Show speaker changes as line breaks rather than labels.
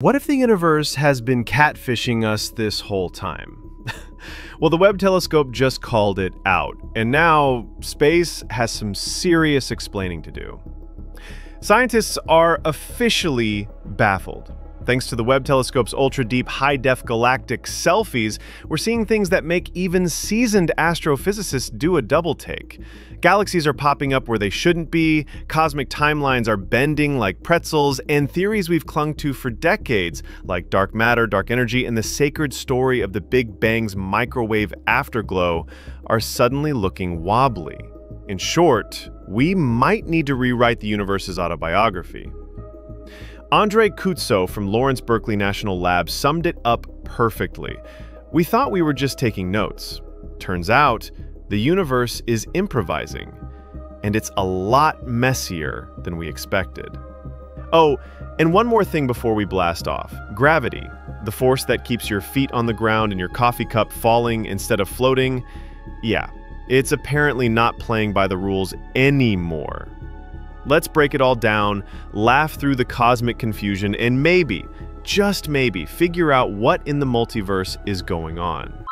What if the universe has been catfishing us this whole time? well, the Webb telescope just called it out, and now space has some serious explaining to do. Scientists are officially baffled. Thanks to the Webb telescope's ultra-deep high-def galactic selfies, we're seeing things that make even seasoned astrophysicists do a double take. Galaxies are popping up where they shouldn't be, cosmic timelines are bending like pretzels, and theories we've clung to for decades, like dark matter, dark energy, and the sacred story of the Big Bang's microwave afterglow, are suddenly looking wobbly. In short, we might need to rewrite the universe's autobiography. Andrei Kutso from Lawrence Berkeley National Lab summed it up perfectly. We thought we were just taking notes. Turns out, the universe is improvising, and it's a lot messier than we expected. Oh, and one more thing before we blast off. Gravity, the force that keeps your feet on the ground and your coffee cup falling instead of floating, yeah, it's apparently not playing by the rules anymore. Let's break it all down, laugh through the cosmic confusion, and maybe, just maybe, figure out what in the multiverse is going on.